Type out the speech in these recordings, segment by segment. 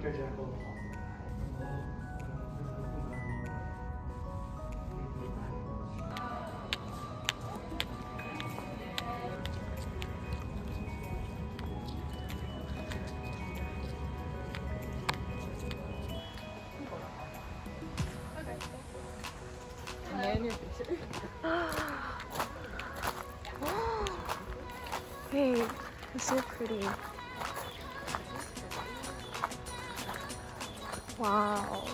Dr. Jekyll. Wait, it's so pretty. Wow.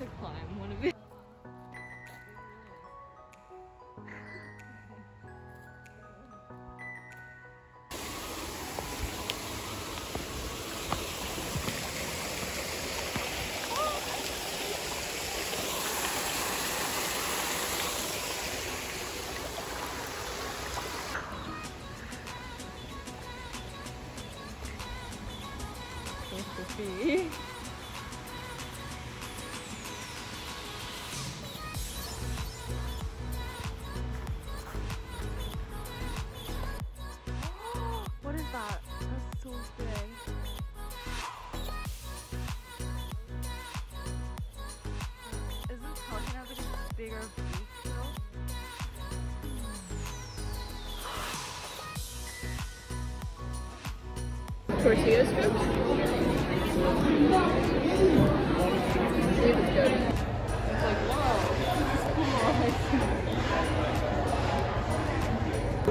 To climb one of it. Bigger? Tortilla strips? It's like, wow,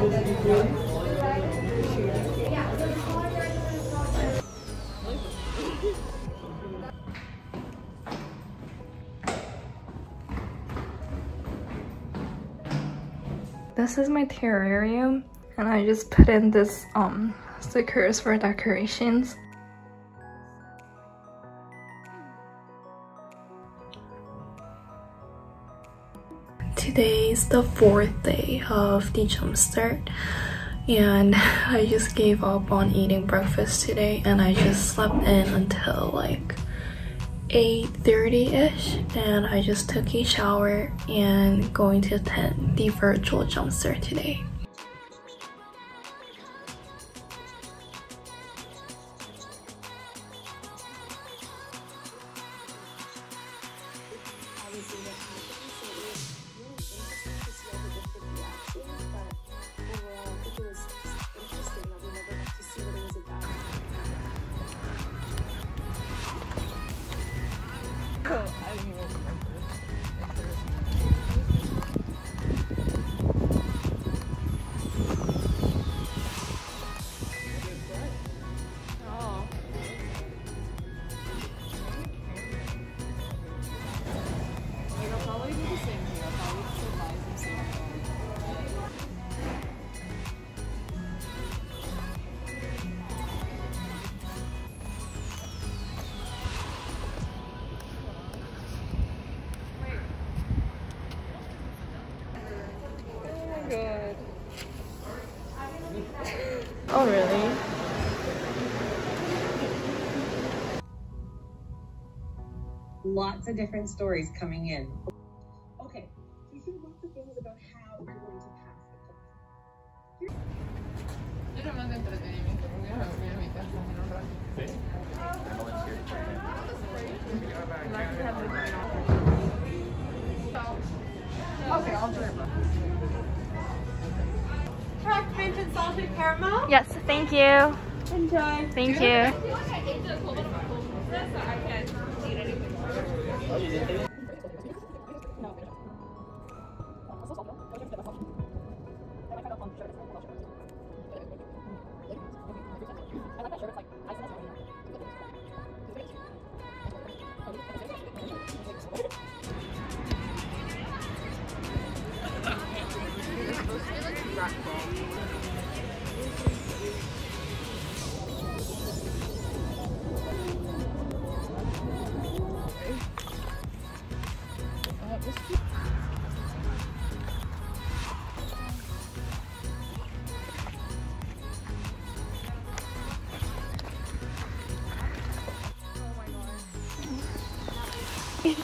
this is cool. This is my terrarium and I just put in this um stickers for decorations. Today is the fourth day of the jumpstart and I just gave up on eating breakfast today and I just slept in until like 8.30ish and I just took a shower and going to attend the virtual jumpstart today. good. Oh, really? Lots of different stories coming in. Yes, thank you. Enjoy. Thank you. Okay.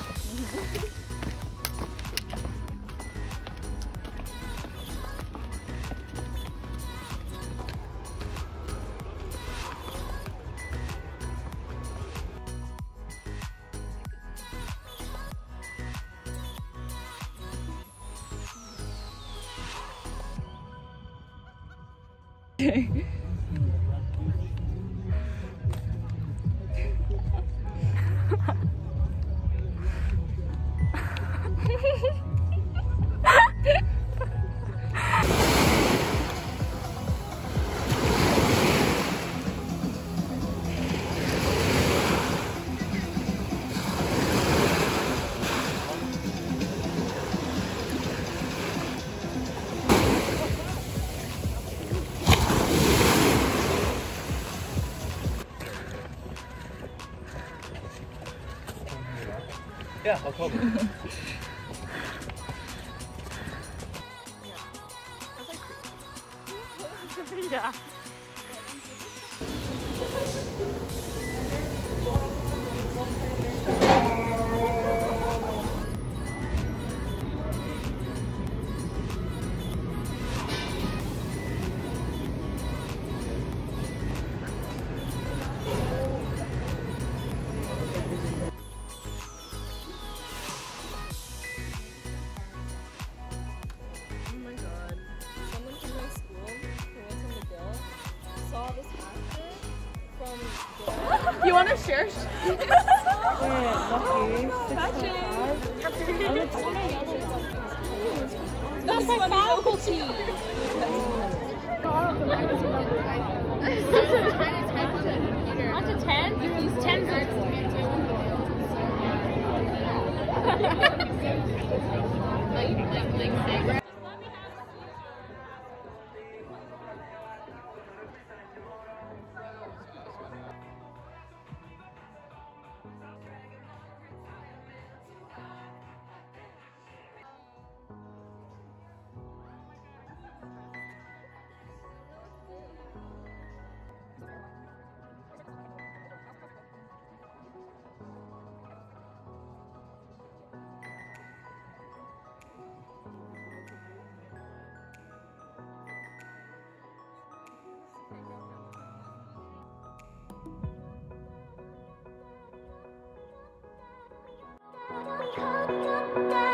呀，好靠谱。Yeah. actor from You want to share? That's my faculty! On to 10? Use 10 Hot, hot, hot. Da, da, da.